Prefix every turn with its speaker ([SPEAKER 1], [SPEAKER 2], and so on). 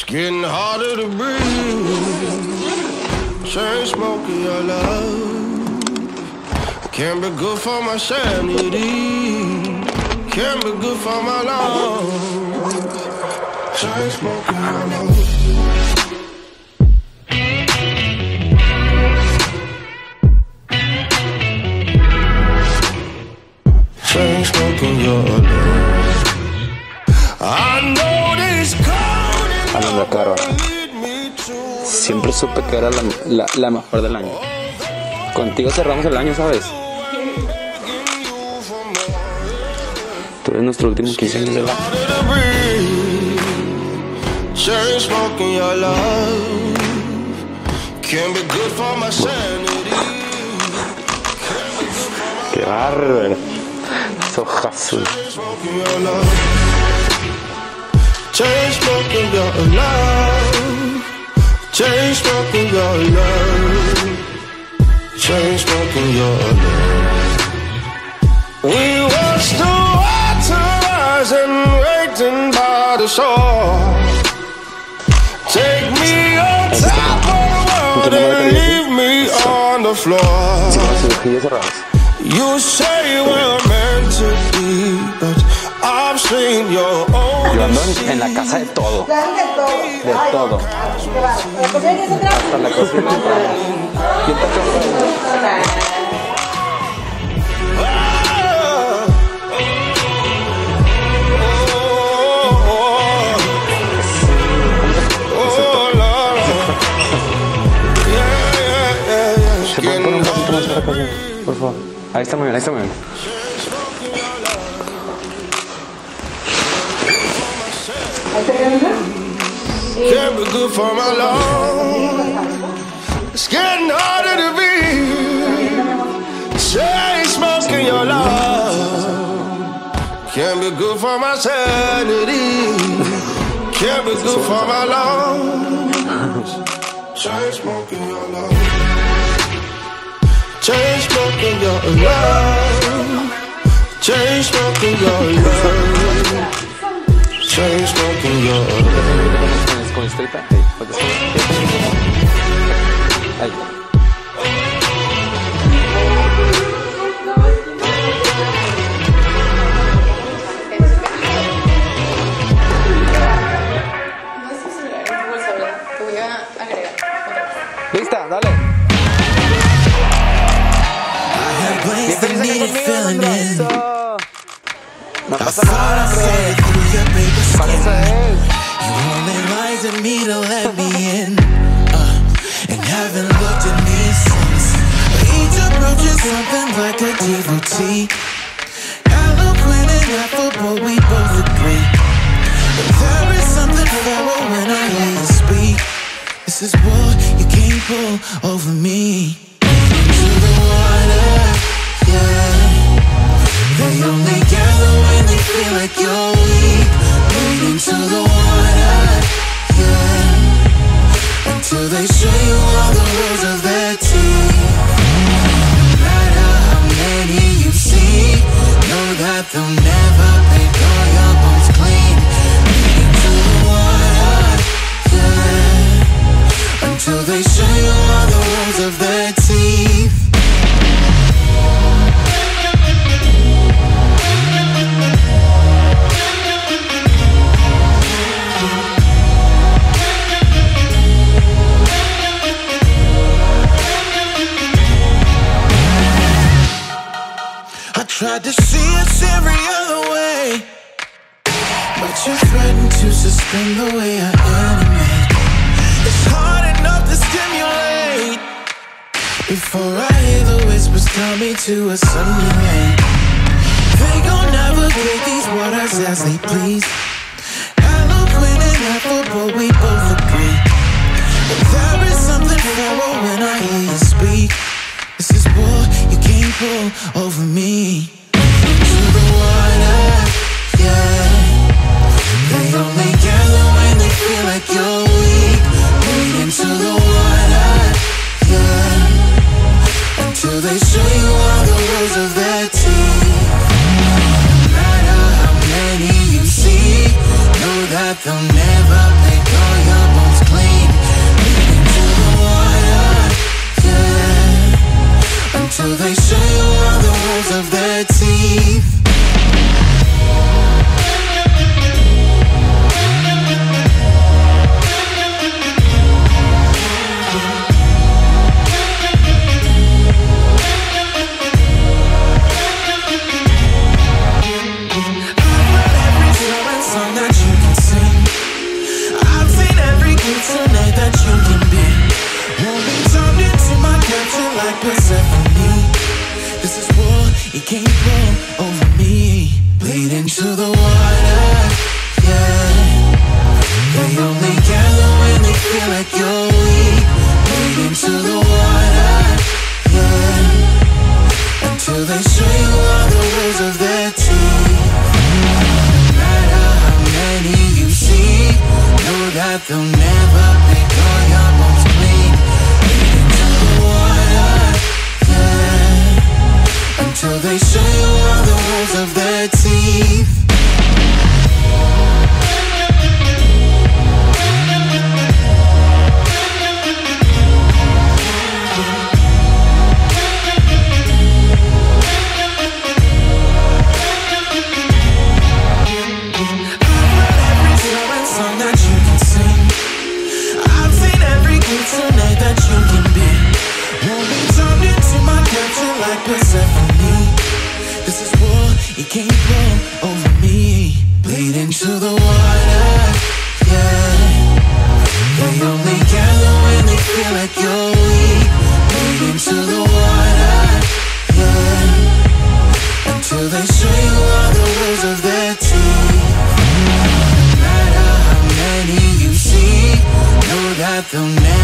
[SPEAKER 1] It's getting harder to breathe. Chain smoking your love. Can't be good for my sanity. Can't be good for my lungs. Chain smoking your love.
[SPEAKER 2] Siempre supe que era la, la, la mejor del año. Contigo cerramos el año, ¿sabes? Tú eres nuestro último 15 años del año.
[SPEAKER 1] harder to breathe. Chain smoking your love. Chain smoking your love. Chain smoking your love. We watched the water rise and waiting by the shore. Take me on top of the world and leave me on the floor. You say we're meant to be, but
[SPEAKER 2] Yo ando en, en la casa de todo.
[SPEAKER 3] De todo.
[SPEAKER 2] De
[SPEAKER 3] Ay,
[SPEAKER 2] todo.
[SPEAKER 3] qué va. ¿La cocina que se trae?
[SPEAKER 2] Hasta la cocina. ¿Quién te choca? ¿Se puede poner un poquito más para acá? Por favor. Ahí está muy bien, ahí está muy bien.
[SPEAKER 1] Be good for my lungs. It's getting harder to breathe. Chain smoking your love. Can't be good for my sanity. Can't be good for my lungs. Chain smoking your love. Chain smoking your love. Chain smoking your love. Chains broken.
[SPEAKER 2] Con estreta, Ahí. Lista, dale.
[SPEAKER 4] Filling in.
[SPEAKER 2] No
[SPEAKER 4] I
[SPEAKER 2] pasa
[SPEAKER 4] thought
[SPEAKER 2] nada,
[SPEAKER 4] I
[SPEAKER 2] bro.
[SPEAKER 4] it through your paper skin. You only lied to me to let me in. Uh, and haven't looked at me since. But each approach is something like a devotee. Eloquent and affable, we both agree. But there is something feral when I hear you speak. This is what you can't pull over me. Into the water, yeah. They only gather feel like you're weak. Wade into the water, yeah. Until they show you all the rules of their team. No matter how many you see, know that they'll never pick all your bones clean. Wade into the water, yeah. Until they show tried to see us every other way, but you threatened to suspend the way I animate. It's hard enough to stimulate before I hear the whispers tell me to assimilate. They gon' navigate these waters as they please. Matter how He came through over me, bleeding to the they show you all the holes of their teeth.